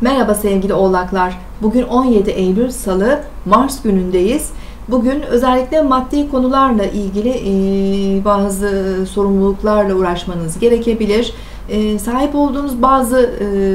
Merhaba sevgili oğlaklar. Bugün 17 Eylül Salı, Mars günündeyiz. Bugün özellikle maddi konularla ilgili bazı sorumluluklarla uğraşmanız gerekebilir. Sahip olduğunuz bazı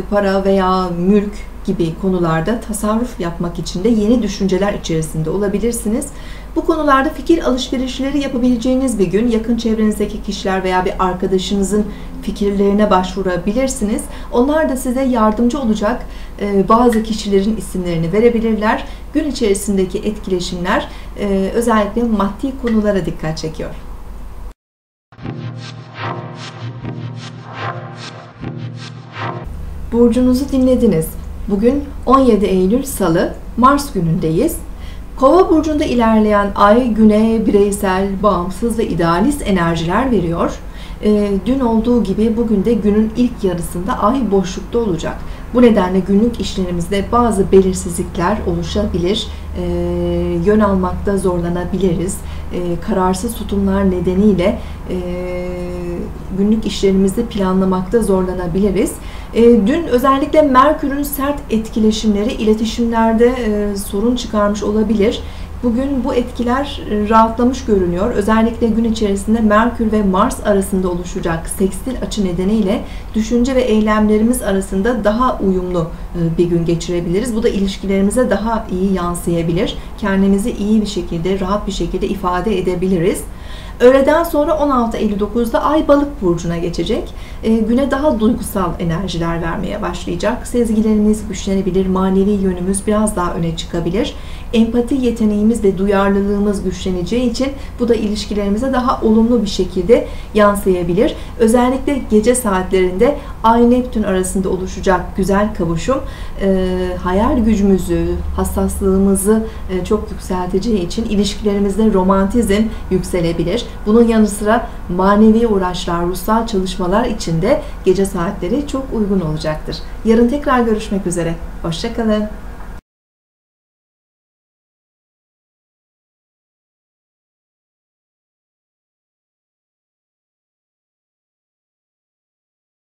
para veya mülk gibi konularda tasarruf yapmak için de yeni düşünceler içerisinde olabilirsiniz. Bu konularda fikir alışverişleri yapabileceğiniz bir gün yakın çevrenizdeki kişiler veya bir arkadaşınızın fikirlerine başvurabilirsiniz. Onlar da size yardımcı olacak e, bazı kişilerin isimlerini verebilirler. Gün içerisindeki etkileşimler e, özellikle maddi konulara dikkat çekiyor. Burcunuzu dinlediniz. Bugün 17 Eylül Salı, Mars günündeyiz. Kova burcunda ilerleyen ay güne bireysel, bağımsız ve idealist enerjiler veriyor. E, dün olduğu gibi bugün de günün ilk yarısında ay boşlukta olacak. Bu nedenle günlük işlerimizde bazı belirsizlikler oluşabilir, e, yön almakta zorlanabiliriz. E, kararsız tutumlar nedeniyle e, günlük işlerimizde planlamakta zorlanabiliriz. E, dün özellikle Merkür'ün sert etkileşimleri iletişimlerde e, sorun çıkarmış olabilir. Bugün bu etkiler e, rahatlamış görünüyor. Özellikle gün içerisinde Merkür ve Mars arasında oluşacak sekstil açı nedeniyle düşünce ve eylemlerimiz arasında daha uyumlu bir gün geçirebiliriz. Bu da ilişkilerimize daha iyi yansıyabilir. Kendimizi iyi bir şekilde, rahat bir şekilde ifade edebiliriz. Öğleden sonra 16.59'da Ay Balık burcuna geçecek. E, güne daha duygusal enerjiler vermeye başlayacak. Sezgilerimiz güçlenebilir, manevi yönümüz biraz daha öne çıkabilir. Empati yeteneğimiz ve duyarlılığımız güçleneceği için bu da ilişkilerimize daha olumlu bir şekilde yansıyabilir. Özellikle gece saatlerinde Ay Neptün arasında oluşacak güzel kavuşum e, hayal gücümüzü, hassaslığımızı e, çok yükselteceği için ilişkilerimizde romantizm yükselebilir. Bunun yanı sıra manevi uğraşlar, ruhsal çalışmalar için de gece saatleri çok uygun olacaktır. Yarın tekrar görüşmek üzere. Hoşçakalın.